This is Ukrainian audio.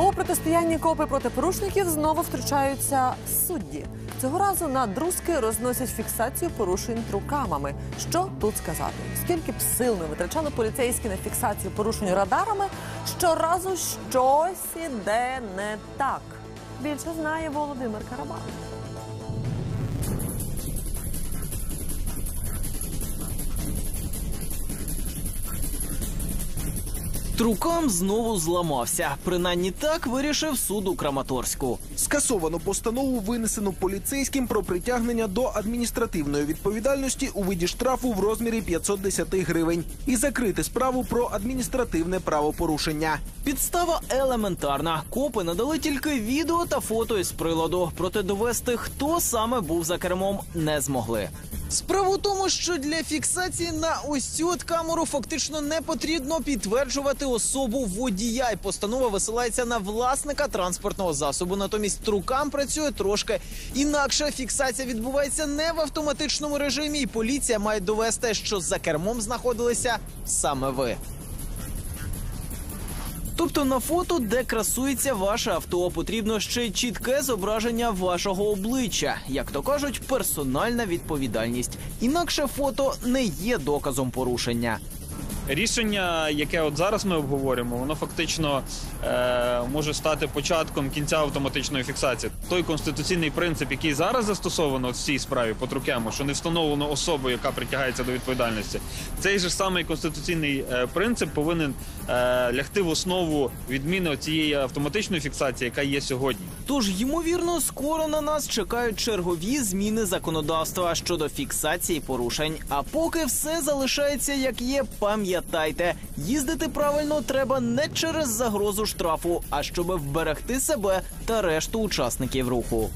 У протистоянні копи проти порушників знову втручаються судді. Цього разу на друзки розносять фіксацію порушень трукамами. Що тут сказати? Скільки б сил не витрачали поліцейські на фіксацію порушень радарами, щоразу щось іде не так. Більше знає Володимир Карабан. Трукам знову зламався. Принаймні так вирішив суд у Краматорську. Скасовано постанову, винесену поліцейським про притягнення до адміністративної відповідальності у виді штрафу в розмірі 510 гривень і закрити справу про адміністративне правопорушення. Підстава елементарна. Копи надали тільки відео та фото із приладу. Проте довести, хто саме був за кермом, не змогли. Справа у тому, що для фіксації на ось цю камеру фактично не потрібно підтверджувати особу водія, і постанова висилається на власника транспортного засобу. Натомість трукам працює трошки інакше. Фіксація відбувається не в автоматичному режимі, і поліція має довести, що за кермом знаходилися саме ви. Тобто на фото, де красується ваше авто, потрібно ще чітке зображення вашого обличчя, як то кажуть, персональна відповідальність. Інакше фото не є доказом порушення. Рішення, яке от зараз ми обговорюємо, воно фактично е, може стати початком кінця автоматичної фіксації. Той конституційний принцип, який зараз застосовано в цій справі по Трукему, що не встановлено особу, яка притягається до відповідальності. Цей же самий конституційний е, принцип повинен е, лягти в основу відміни цієї автоматичної фіксації, яка є сьогодні. Тож, ймовірно, скоро на нас чекають чергові зміни законодавства щодо фіксації порушень. А поки все залишається як є, пам'ятайте, їздити правильно треба не через загрозу штрафу, а щоб вберегти себе та решту учасників руху.